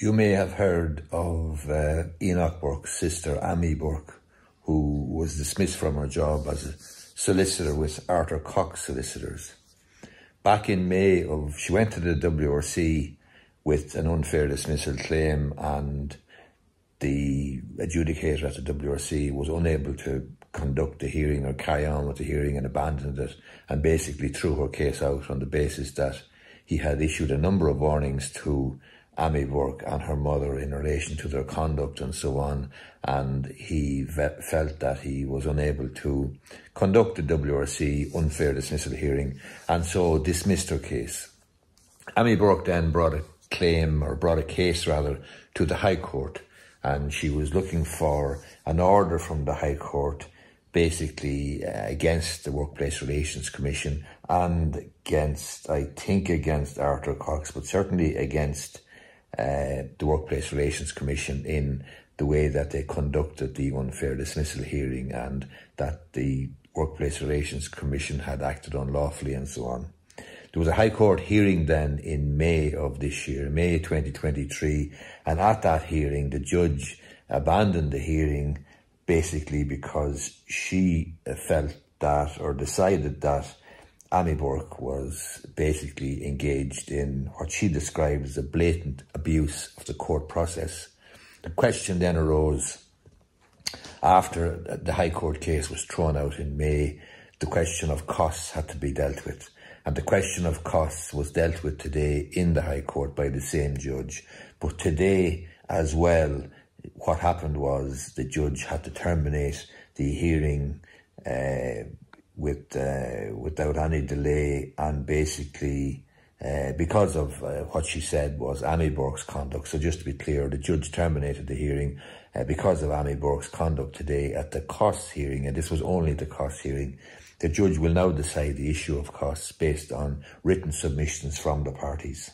You may have heard of uh, Enoch Burke's sister, Ammi Burke, who was dismissed from her job as a solicitor with Arthur Cox Solicitors. Back in May of, she went to the WRC with an unfair dismissal claim and the adjudicator at the WRC was unable to conduct the hearing or carry on with the hearing and abandoned it and basically threw her case out on the basis that he had issued a number of warnings to Ammi Burke and her mother in relation to their conduct and so on. And he felt that he was unable to conduct the WRC unfair dismissal hearing and so dismissed her case. Ammi Burke then brought a claim or brought a case rather to the High Court and she was looking for an order from the High Court basically uh, against the Workplace Relations Commission and against, I think, against Arthur Cox, but certainly against uh, the Workplace Relations Commission in the way that they conducted the unfair dismissal hearing and that the Workplace Relations Commission had acted unlawfully and so on. There was a High Court hearing then in May of this year, May 2023, and at that hearing the judge abandoned the hearing basically because she felt that or decided that Ammi Burke was basically engaged in what she described as a blatant abuse of the court process. The question then arose after the High Court case was thrown out in May, the question of costs had to be dealt with. And the question of costs was dealt with today in the High Court by the same judge. But today as well, what happened was the judge had to terminate the hearing uh, with uh, without any delay and basically uh, because of uh, what she said was Ammi Burke's conduct. So just to be clear, the judge terminated the hearing uh, because of Ammi Burke's conduct today at the costs hearing, and this was only the costs hearing. The judge will now decide the issue of costs based on written submissions from the parties.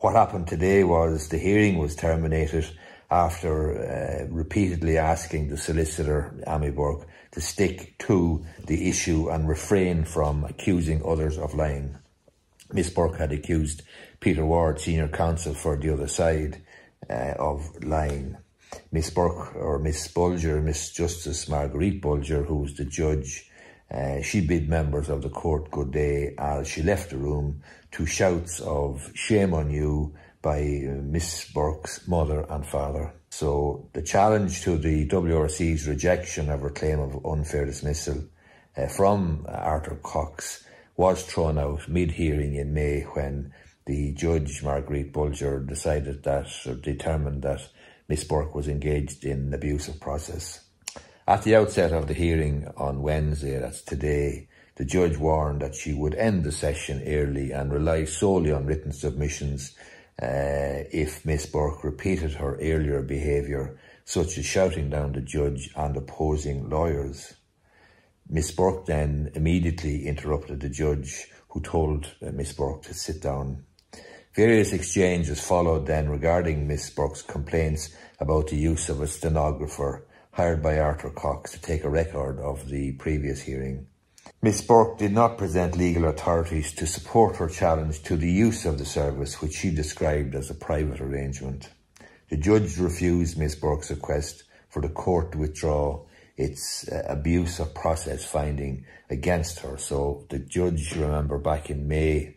What happened today was the hearing was terminated after uh, repeatedly asking the solicitor, Ammi Burke, to stick to the issue and refrain from accusing others of lying. Miss Burke had accused Peter Ward, senior counsel for the other side, uh, of lying. Miss Burke or Miss Bolger, Miss Justice Marguerite Bolger, who was the judge, uh, she bid members of the court good day as she left the room to shouts of shame on you by uh, Miss Burke's mother and father. So the challenge to the WRC's rejection of her claim of unfair dismissal uh, from Arthur Cox was thrown out mid-hearing in May when the judge, Marguerite Bolger, decided that, or determined that Miss Burke was engaged in abusive process. At the outset of the hearing on Wednesday, that's today, the judge warned that she would end the session early and rely solely on written submissions uh, if Miss Burke repeated her earlier behaviour, such as shouting down the judge and opposing lawyers. Miss Burke then immediately interrupted the judge, who told uh, Miss Burke to sit down. Various exchanges followed then regarding Miss Burke's complaints about the use of a stenographer hired by Arthur Cox to take a record of the previous hearing. Miss Burke did not present legal authorities to support her challenge to the use of the service, which she described as a private arrangement. The judge refused Miss Burke's request for the court to withdraw its uh, abuse of process finding against her. So the judge, remember, back in May,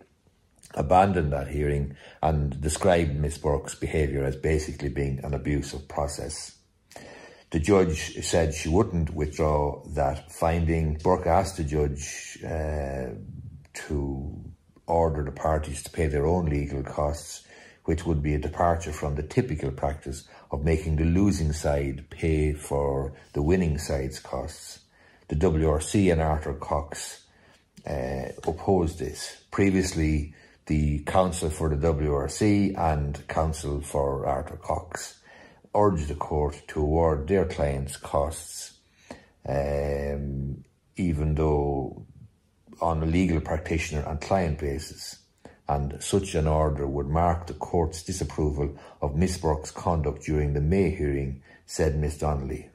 abandoned that hearing and described Miss Burke's behaviour as basically being an abuse of process. The judge said she wouldn't withdraw that finding. Burke asked the judge uh, to order the parties to pay their own legal costs, which would be a departure from the typical practice of making the losing side pay for the winning side's costs. The WRC and Arthur Cox uh, opposed this. Previously, the counsel for the WRC and counsel for Arthur Cox urge the court to award their clients costs, um, even though on a legal practitioner and client basis. And such an order would mark the court's disapproval of Miss Burke's conduct during the May hearing, said Miss Donnelly.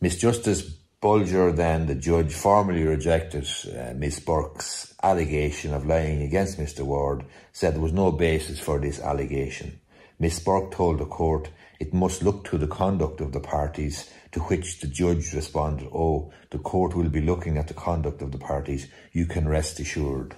Miss Justice Bolger, then the judge, formally rejected uh, Miss Burke's allegation of lying against Mr. Ward, said there was no basis for this allegation. Miss Burke told the court it must look to the conduct of the parties, to which the judge responded, Oh, the court will be looking at the conduct of the parties, you can rest assured.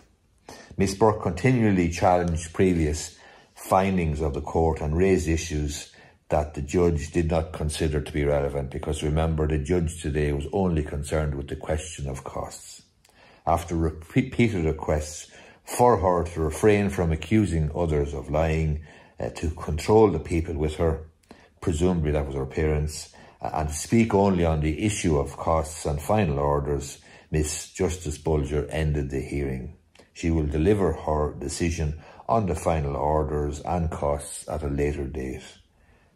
Miss Burke continually challenged previous findings of the court and raised issues that the judge did not consider to be relevant because remember the judge today was only concerned with the question of costs. After repeated requests for her to refrain from accusing others of lying, uh, to control the people with her, presumably that was her parents, and speak only on the issue of costs and final orders, Miss Justice Bolger ended the hearing. She will deliver her decision on the final orders and costs at a later date.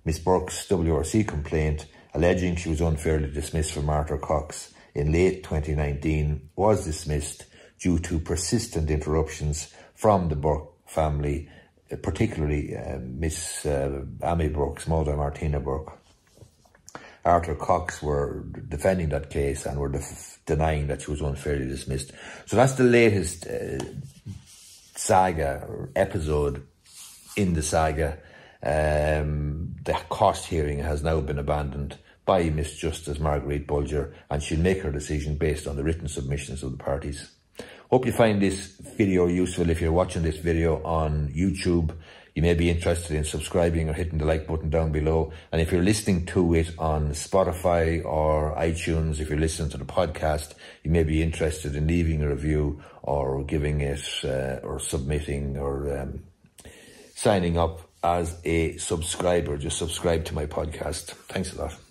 Miss Burke's WRC complaint alleging she was unfairly dismissed from Arthur Cox in late 2019 was dismissed due to persistent interruptions from the Burke family, particularly uh, Miss uh, Ammi Burke's mother, Martina Burke. Arthur Cox were defending that case and were def- denying that she was unfairly dismissed. So that's the latest uh, saga or episode in the saga. Um, the cost hearing has now been abandoned by Miss Justice Marguerite Bolger and she'll make her decision based on the written submissions of the parties. Hope you find this video useful. If you're watching this video on YouTube, you may be interested in subscribing or hitting the like button down below. And if you're listening to it on Spotify or iTunes, if you're listening to the podcast, you may be interested in leaving a review or giving it uh, or submitting or um, signing up as a subscriber. Just subscribe to my podcast. Thanks a lot.